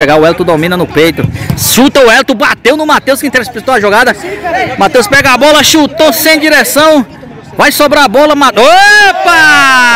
Pegar o Elton domina no peito. Chuta o Elton, bateu no Matheus que interceptou a jogada. Matheus pega a bola, chutou sem direção. Vai sobrar a bola. Opa!